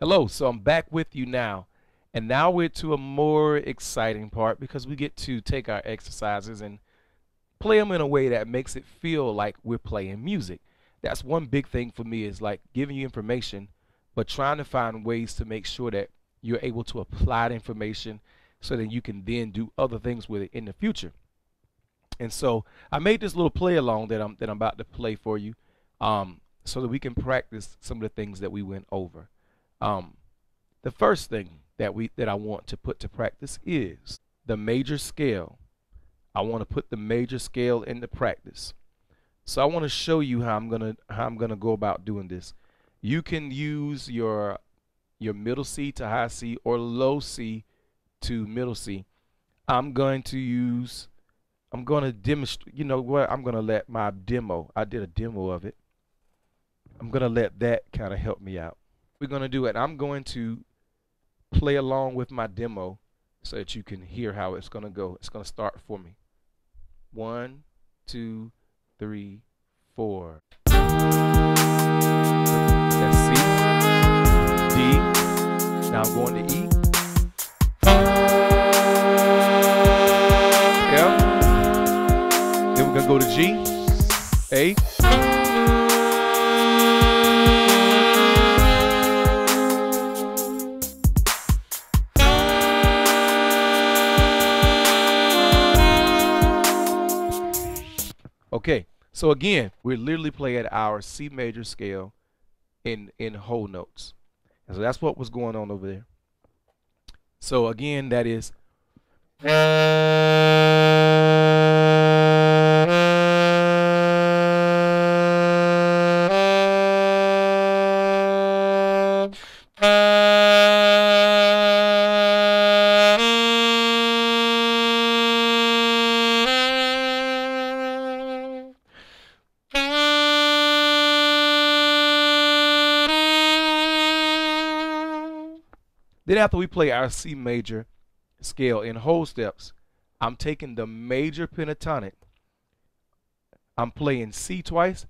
Hello, so I'm back with you now. And now we're to a more exciting part because we get to take our exercises and play them in a way that makes it feel like we're playing music. That's one big thing for me is like giving you information, but trying to find ways to make sure that you're able to apply the information so that you can then do other things with it in the future. And so I made this little play along that I'm that I'm about to play for you, um, so that we can practice some of the things that we went over. Um, the first thing that we that I want to put to practice is the major scale. I want to put the major scale into practice. So I want to show you how I'm gonna how I'm gonna go about doing this. You can use your your middle C to high C or low C to middle C. I'm going to use I'm going to demonstrate you know what I'm going to let my demo I did a demo of it I'm going to let that kind of help me out we're going to do it I'm going to play along with my demo so that you can hear how it's going to go. It's going to start for me. One, two, three, four. That's C, D. Now I'm going to E. F. Then we're going to go to G, A. Okay, so again, we're literally playing at our C major scale in in whole notes. And so that's what was going on over there. So again, that is Then after we play our C major scale in whole steps, I'm taking the major pentatonic. I'm playing C twice.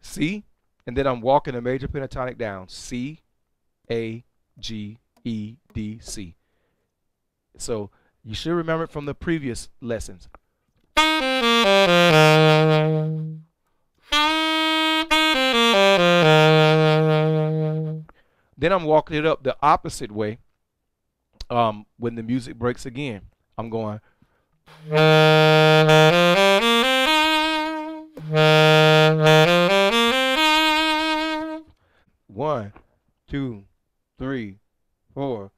C, and then I'm walking the major pentatonic down. C, A, G, E, D, C. So you should remember it from the previous lessons. Then I'm walking it up the opposite way. Um, when the music breaks again, I'm going. One, two, three, four.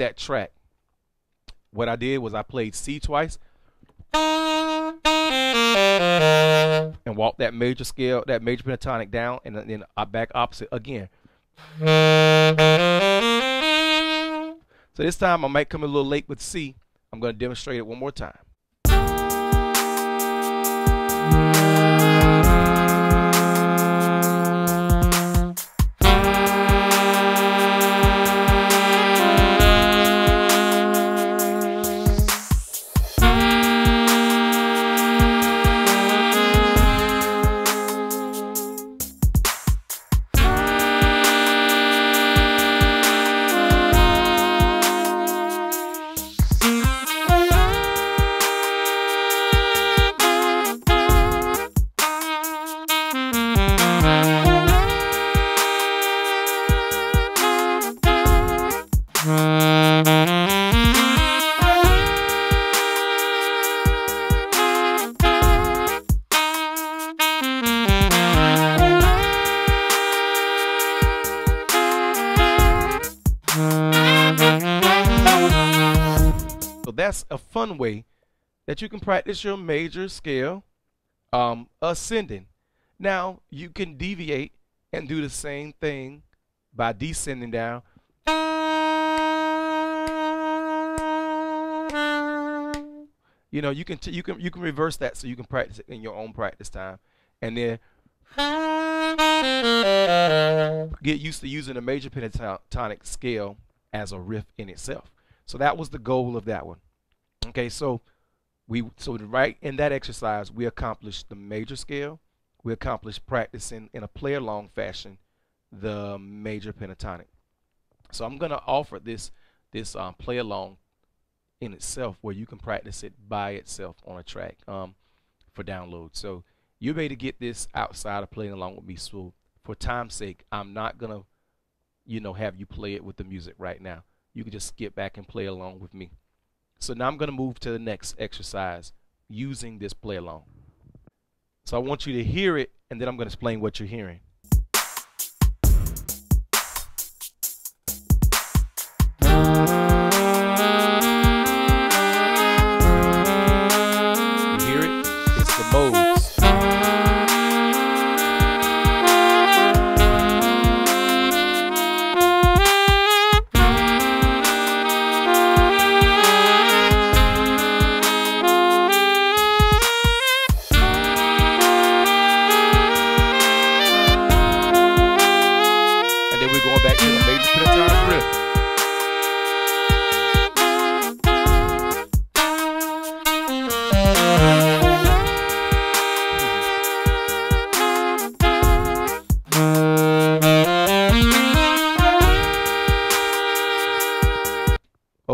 That track, what I did was I played C twice and walked that major scale, that major pentatonic down, and then I back opposite again. So this time I might come a little late with C. I'm going to demonstrate it one more time. Fun way that you can practice your major scale um, ascending. Now you can deviate and do the same thing by descending down. You know, you can you can you can reverse that so you can practice it in your own practice time, and then get used to using a major pentatonic scale as a riff in itself. So that was the goal of that one. Okay, so we so right in that exercise we accomplished the major scale, we accomplished practicing in a play along fashion the major pentatonic. So I'm gonna offer this this um, play along in itself where you can practice it by itself on a track um, for download. So be able to get this outside of playing along with me. So for time's sake, I'm not gonna, you know, have you play it with the music right now. You can just skip back and play along with me. So now I'm gonna move to the next exercise using this play along. So I want you to hear it and then I'm gonna explain what you're hearing.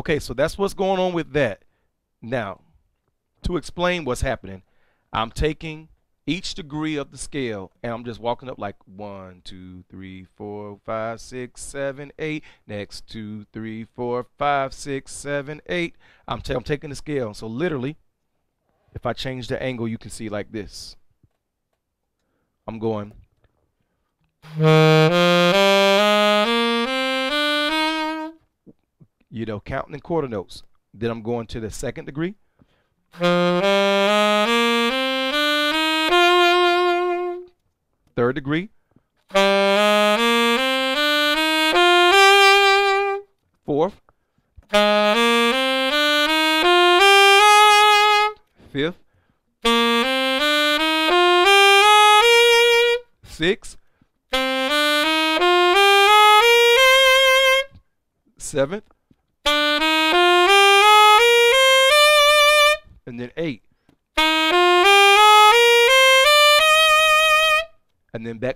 Okay, so that's what's going on with that. Now, to explain what's happening, I'm taking each degree of the scale and I'm just walking up like one, two, three, four, five, six, seven, eight. Next, two, three, four, five, six, seven, eight. I'm, I'm taking the scale. So literally, if I change the angle, you can see like this. I'm going. You know, counting in quarter notes. Then I'm going to the second degree. Third degree. Fourth. Fifth. Sixth. Seventh.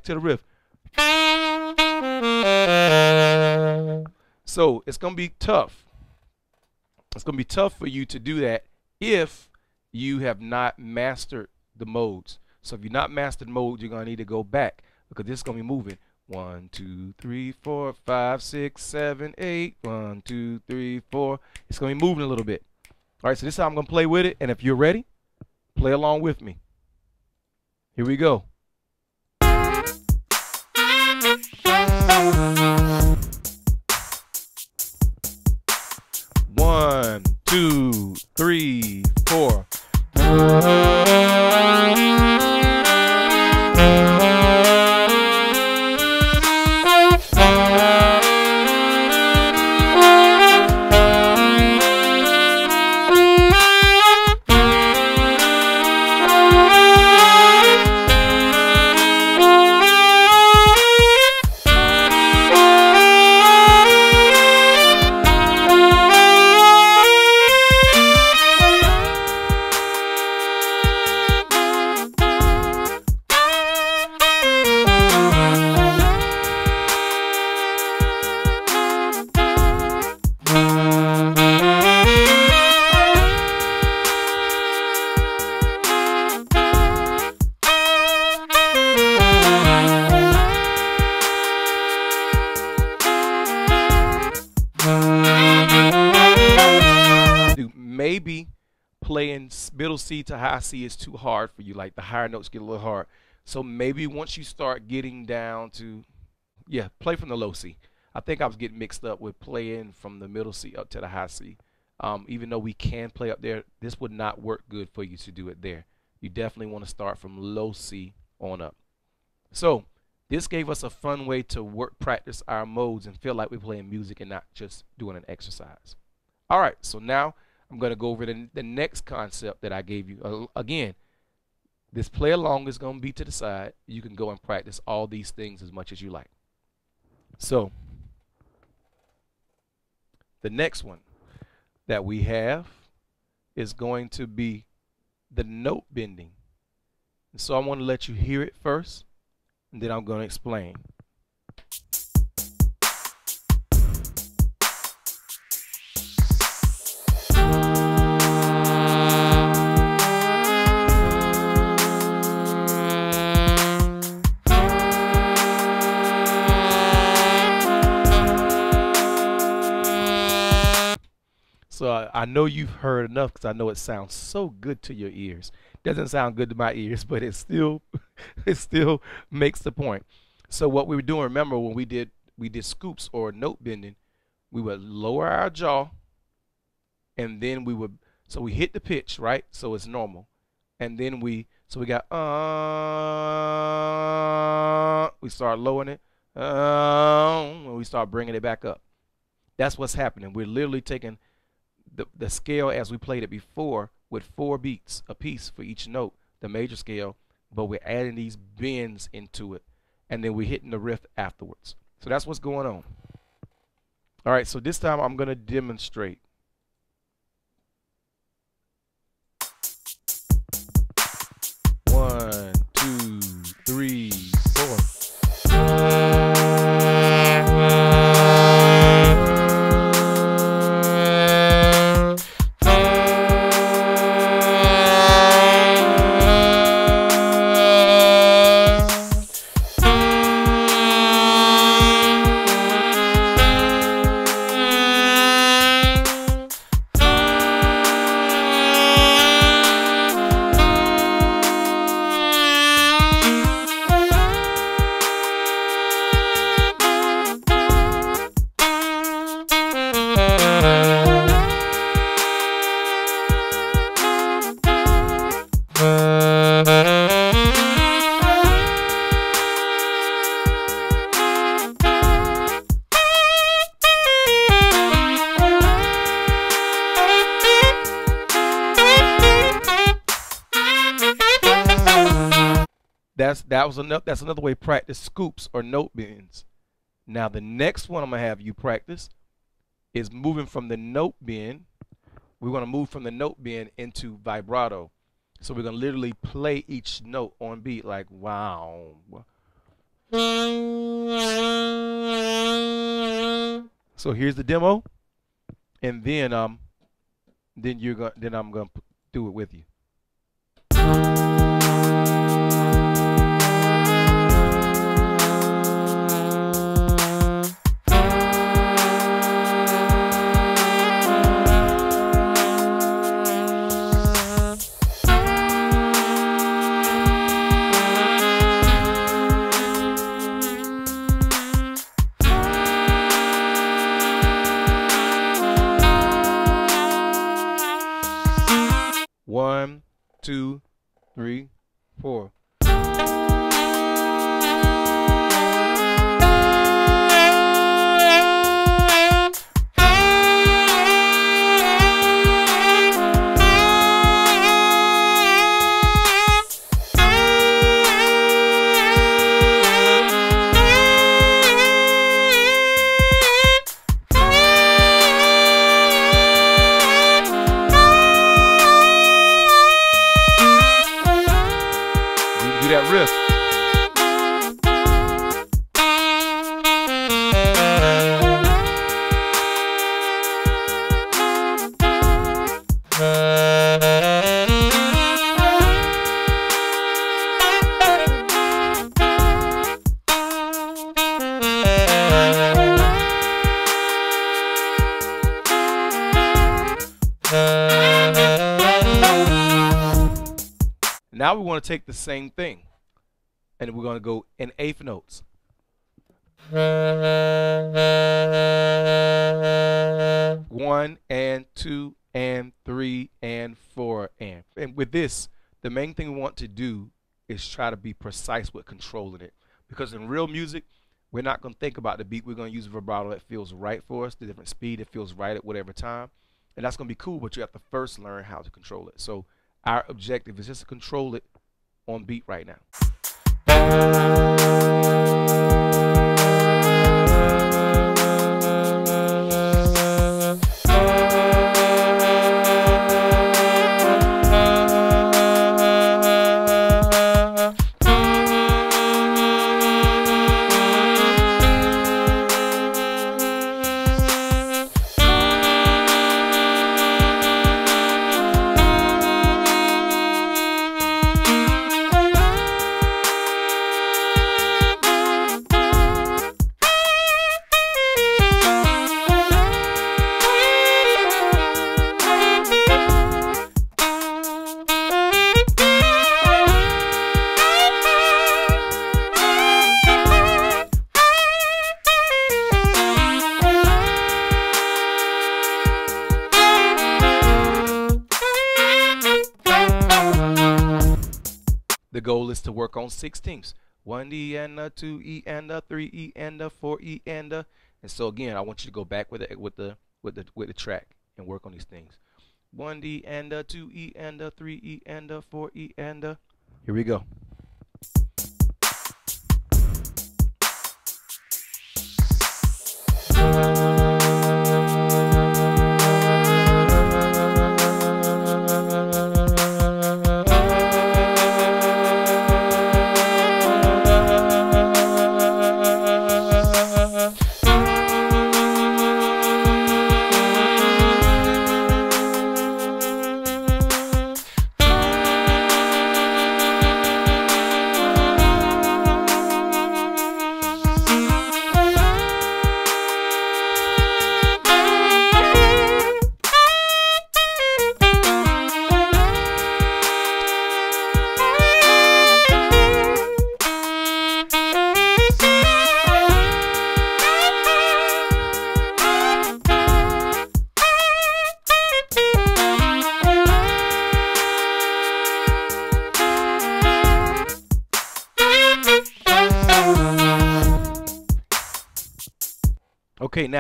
Back to the riff. So it's going to be tough. It's going to be tough for you to do that if you have not mastered the modes. So if you're not mastered modes, you're going to need to go back because this is going to be moving. One, two, three, four, five, six, seven, eight. One, two, three, four. It's going to be moving a little bit. All right, so this is how I'm going to play with it. And if you're ready, play along with me. Here we go. Two, three, four. To high C is too hard for you. Like the higher notes get a little hard. So maybe once you start getting down to, yeah, play from the low C. I think I was getting mixed up with playing from the middle C up to the high C. Um, even though we can play up there, this would not work good for you to do it there. You definitely want to start from low C on up. So this gave us a fun way to work practice our modes and feel like we're playing music and not just doing an exercise. All right, so now I'm going to go over the, the next concept that I gave you. Uh, again, this play along is going to be to the side. You can go and practice all these things as much as you like. So, the next one that we have is going to be the note bending. So I want to let you hear it first, and then I'm going to explain. I, know you've heard enough because I know it sounds so good to your ears. Doesn't sound good to my ears, but it still it still makes the point. So what we were doing, remember when we did we did scoops or note bending, we would lower our jaw and then we would so we hit the pitch, right? So it's normal. And then we so we got uh we start lowering it. Uh, and we start bringing it back up. That's what's happening. We're literally taking the, the scale as we played it before with four beats a piece for each note, the major scale, but we're adding these bends into it, and then we're hitting the riff afterwards. So that's what's going on. All right, so this time I'm going to demonstrate. One, was that's another way practice scoops or note bends. Now the next one I'm gonna have you practice is moving from the note bend. We're gonna move from the note bend into vibrato. So we're gonna literally play each note on beat like wow. So here's the demo, and then um, then you're gonna then I'm gonna do it with you. Now we want to take the same thing and we're going to go in eighth notes. one and two and three and four and. And with this, the main thing we want to do is try to be precise with controlling it. Because in real music, we're not going to think about the beat. We're going to use a vibrato that feels right for us, the different speed that feels right at whatever time. And that's going to be cool, but you have to first learn how to control it. So our objective is just to control it on beat right now. The goal is to work on sixteenths. One E and a two E and a three E and a four E and a and so again I want you to go back with the with the with the with the track and work on these things. One D and a two E and a three E and a four E and a here we go.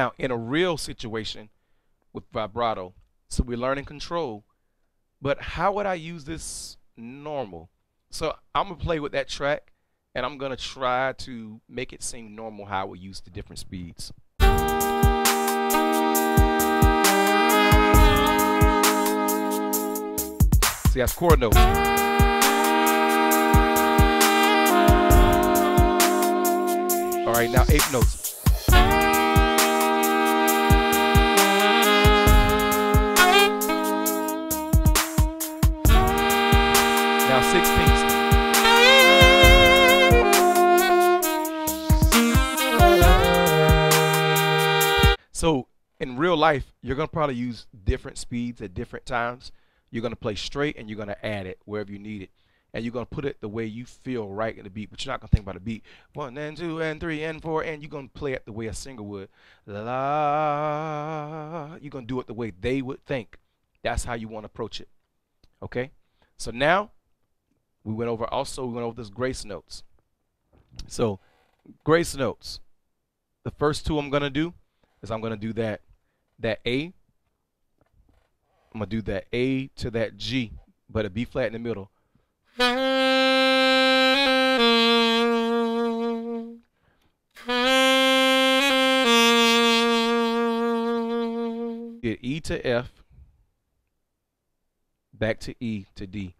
Now in a real situation with vibrato, so we're learning control, but how would I use this normal? So I'm gonna play with that track and I'm gonna try to make it seem normal how we use the different speeds. See, that's quarter notes. All right, now eighth notes. Now. So in real life, you're gonna probably use different speeds at different times. You're gonna play straight and you're gonna add it wherever you need it. And you're gonna put it the way you feel right in the beat, but you're not gonna think about the beat. One and two and three and four, and you're gonna play it the way a singer would. La. You're gonna do it the way they would think. That's how you want to approach it. Okay? So now we went over also we went over this grace notes. So grace notes. The first two I'm gonna do is I'm gonna do that that A. I'm gonna do that A to that G, but a B flat in the middle. Get E to F, back to E to D.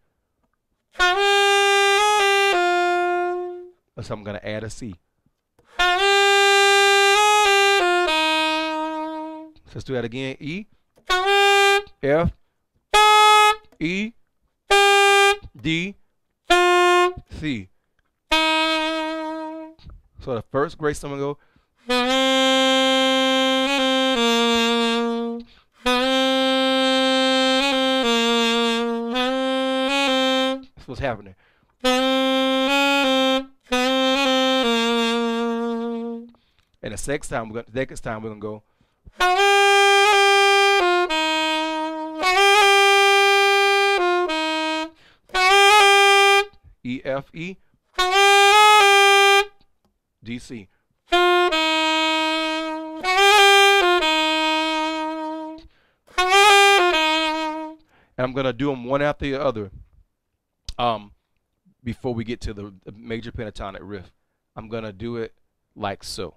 So I'm gonna add a C. Let's do that again. E, F, E, D, C. So the first grace I'm gonna go. That's what's happening. And the next time we're gonna next time we're gonna go. E F E D C. And I'm gonna do them one after the other. Um, before we get to the major pentatonic riff, I'm gonna do it like so.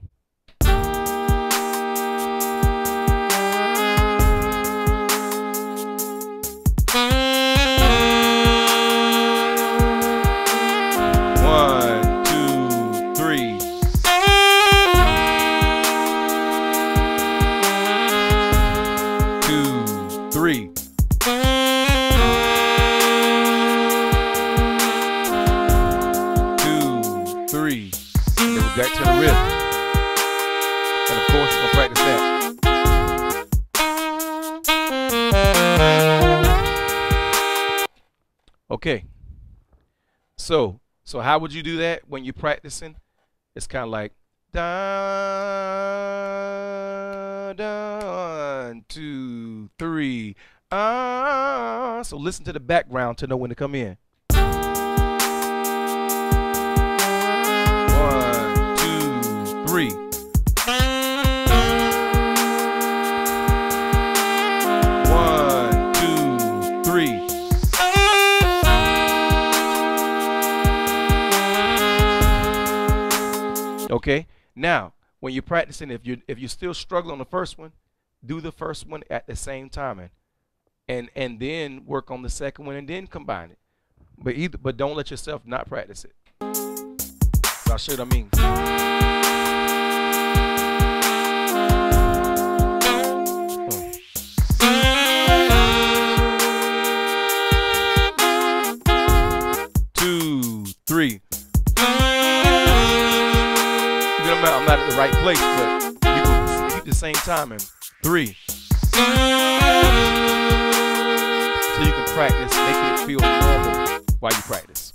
To the rhythm. And of course, we're gonna practice that. Okay. So, so how would you do that when you're practicing? It's kind of like dun, dun, two, three. Ah. So listen to the background to know when to come in. Three. One, two, three. Okay. Now, when you're practicing, if you if you're still struggling on the first one, do the first one at the same time, and and and then work on the second one, and then combine it. But either, but don't let yourself not practice it. You what I mean. Three. I'm not, at the right place, but you can keep the same timing. Three. So you can practice, making it feel normal while you practice.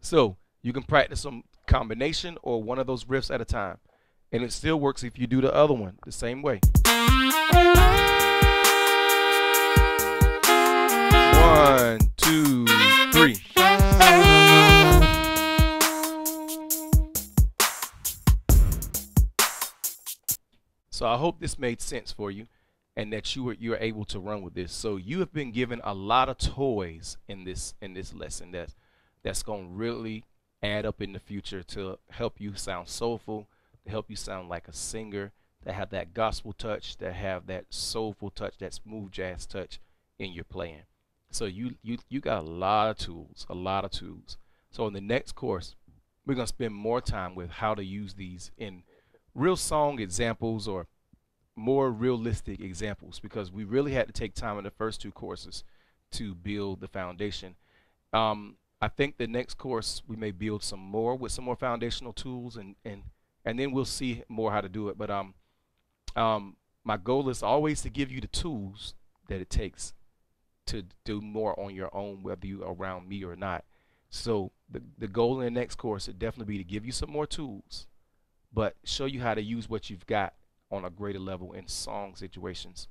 So you can practice some combination or one of those riffs at a time. And it still works if you do the other one the same way. Hope this made sense for you and that you were you are able to run with this. So you have been given a lot of toys in this in this lesson that that's going to really add up in the future to help you sound soulful, to help you sound like a singer, that have that gospel touch, that have that soulful touch, that smooth jazz touch in your playing. So you you you got a lot of tools, a lot of tools. So in the next course, we're going to spend more time with how to use these in real song examples or more realistic examples because we really had to take time in the first two courses to build the foundation. Um, I think the next course we may build some more with some more foundational tools and and and then we'll see more how to do it. But um, um, my goal is always to give you the tools that it takes to do more on your own, whether you are around me or not. So the the goal in the next course would definitely be to give you some more tools but show you how to use what you've got on a greater level in song situations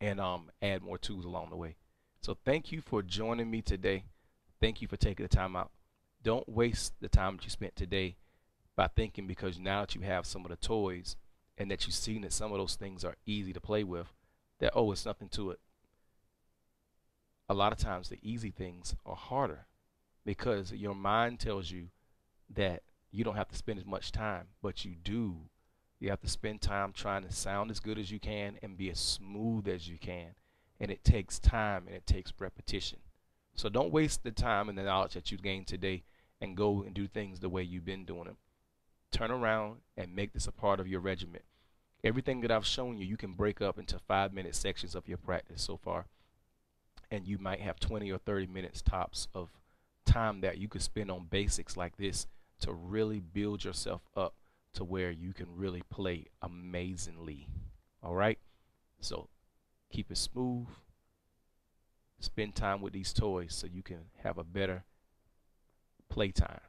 and um, add more tools along the way. So thank you for joining me today. Thank you for taking the time out. Don't waste the time that you spent today by thinking because now that you have some of the toys and that you've seen that some of those things are easy to play with, that, oh, it's nothing to it. A lot of times the easy things are harder because your mind tells you that you don't have to spend as much time, but you do. You have to spend time trying to sound as good as you can and be as smooth as you can. And it takes time and it takes repetition. So don't waste the time and the knowledge that you gained today and go and do things the way you've been doing them. Turn around and make this a part of your regiment. Everything that I've shown you, you can break up into five minute sections of your practice so far. And you might have 20 or 30 minutes tops of time that you could spend on basics like this to really build yourself up to where you can really play amazingly. All right? So keep it smooth. Spend time with these toys so you can have a better playtime.